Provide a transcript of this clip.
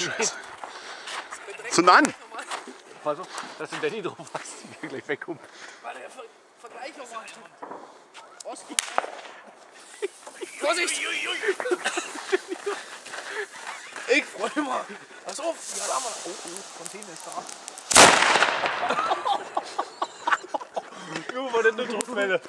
Scheiße. So nein! Pass auf, dass du Danny drauf hast, die gleich wegkommen. Warte, ver vergleich nochmal. Osten. Vorsicht! Ich freue mal. Pass auf, ja, da mal. Oh, oh, Container ist da. Du, war denn eine Druckwelle.